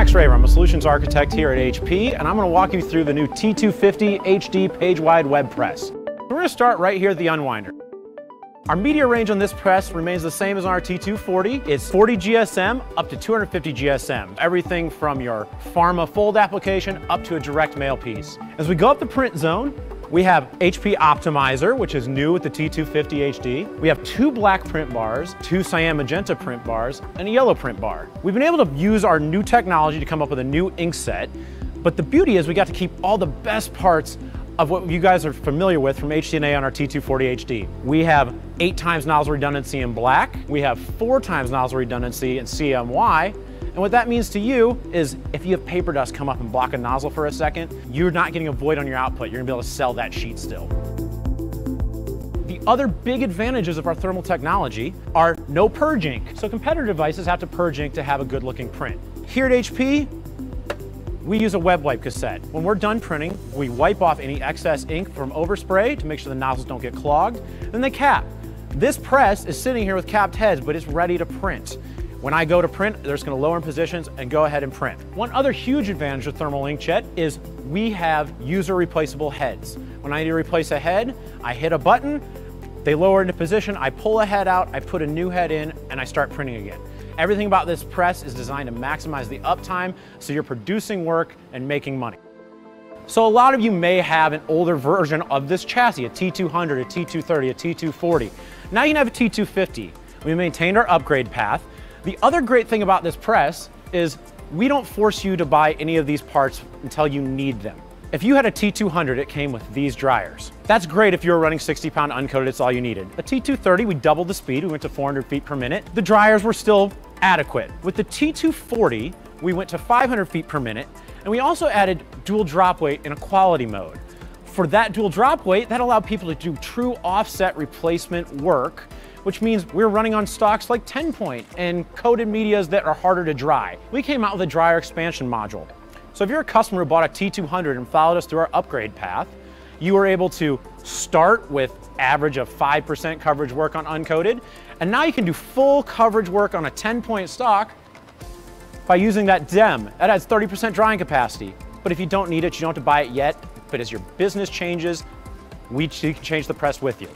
Max Raver. I'm a solutions architect here at HP, and I'm gonna walk you through the new T250 HD page-wide web press. We're gonna start right here at the unwinder. Our media range on this press remains the same as on our T240. It's 40 GSM up to 250 GSM. Everything from your pharma fold application up to a direct mail piece. As we go up the print zone, we have HP Optimizer, which is new with the T250 HD. We have two black print bars, two cyan magenta print bars, and a yellow print bar. We've been able to use our new technology to come up with a new ink set, but the beauty is we got to keep all the best parts of what you guys are familiar with from HDNA on our T240 HD. We have eight times nozzle redundancy in black, we have four times nozzle redundancy in CMY, and what that means to you is if you have paper dust come up and block a nozzle for a second, you're not getting a void on your output. You're gonna be able to sell that sheet still. The other big advantages of our thermal technology are no purge ink. So competitor devices have to purge ink to have a good looking print. Here at HP, we use a web wipe cassette. When we're done printing, we wipe off any excess ink from overspray to make sure the nozzles don't get clogged, then they cap. This press is sitting here with capped heads, but it's ready to print. When I go to print, they're just gonna lower in positions and go ahead and print. One other huge advantage of thermal inkjet is we have user replaceable heads. When I need to replace a head, I hit a button, they lower into position, I pull a head out, I put a new head in, and I start printing again. Everything about this press is designed to maximize the uptime so you're producing work and making money. So a lot of you may have an older version of this chassis, a T200, a T230, a T240. Now you can have a T250. We maintained our upgrade path. The other great thing about this press is we don't force you to buy any of these parts until you need them. If you had a T200, it came with these dryers. That's great if you were running 60 pound uncoated, it's all you needed. A T230, we doubled the speed, we went to 400 feet per minute. The dryers were still adequate. With the T240, we went to 500 feet per minute, and we also added dual drop weight in a quality mode. For that dual drop weight, that allowed people to do true offset replacement work which means we're running on stocks like 10 point and coated medias that are harder to dry. We came out with a dryer expansion module. So if you're a customer who bought a T200 and followed us through our upgrade path, you were able to start with average of 5% coverage work on uncoated, and now you can do full coverage work on a 10 point stock by using that DEM. That has 30% drying capacity. But if you don't need it, you don't have to buy it yet. But as your business changes, we can change the press with you.